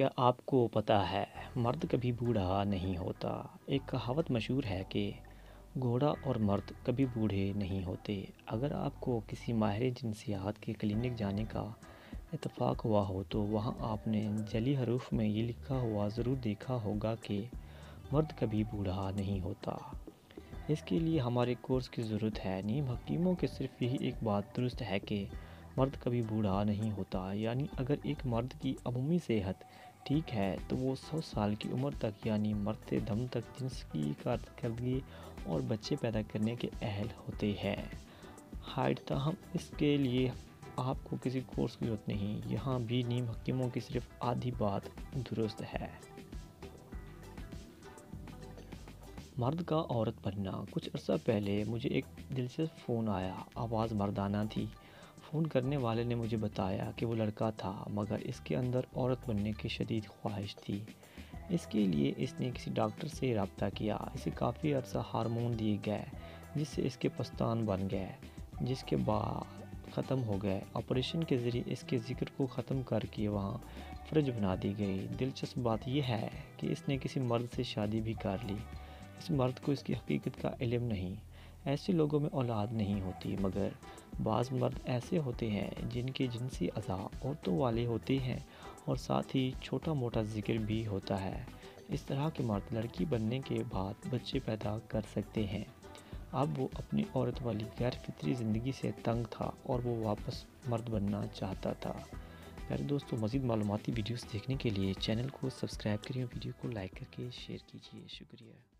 क्या आपको पता है, मर्द कभी बूढ़ा नहीं होता। एक कहावत मशहूर है कि घोड़ा और मर्द कभी बूढ़े नहीं होते। अगर आपको किसी माहिर जिनसियात के क्लिनिक जाने का इतफ़ाक़ हुआ हो तो वहाँ आपने जली हरूफ में ये लिखा हुआ ज़रूर देखा होगा कि मर्द कभी बूढ़ा नहीं होता। इसके लिए हमारे कोर्स की ज़रूरत है। नीम हकीमों के सिर्फ़ यही एक बात दुरुस्त है कि मर्द कभी बूढ़ा नहीं होता। यानी अगर एक मर्द की अमूमी सेहत ठीक है तो वो सौ साल की उम्र तक, यानी मरते दम तक जिन्स की कारकर्दगी और बच्चे पैदा करने के अहल होते हैं। हाइट ताहम, इसके लिए आपको किसी कोर्स की ज़रूरत नहीं। यहाँ भी नीम हकीमों की सिर्फ़ आधी बात दुरुस्त है। मर्द का औरत बनना। कुछ अर्सा पहले मुझे एक दिलचस्प फ़ोन आया। आवाज़ मर्दाना थी। फ़ोन करने वाले ने मुझे बताया कि वो लड़का था, मगर इसके अंदर औरत बनने की शदीद ख्वाहिश थी। इसके लिए इसने किसी डॉक्टर से रबता किया। इसे काफ़ी अर्सा हारमोन दिए गए, जिससे इसके पस्तान बन गए, जिसके बाद ख़त्म हो गए। ऑपरेशन के ज़रिए इसके ज़िक्र को ख़त्म करके वहाँ फ्रिज बना दी गई। दिलचस्प बात यह है कि इसने किसी मर्द से शादी भी कर ली। इस मर्द को इसकी हकीकत का इलम नहीं। ऐसे लोगों में औलाद नहीं होती, मगर बाज़ मर्द ऐसे होते हैं जिनके जिनसी अज़ा औरतों वाले होते हैं और साथ ही छोटा मोटा ज़िक्र भी होता है। इस तरह के मर्द लड़की बनने के बाद बच्चे पैदा कर सकते हैं। अब वो अपनी औरत वाली गैर फितरी ज़िंदगी से तंग था और वो वापस मर्द बनना चाहता था। प्यारे दोस्तों, मज़ीद मालूमती वीडियोस देखने के लिए चैनल को सब्सक्राइब करिए वीडियो को लाइक करके शेयर कीजिए। शुक्रिया।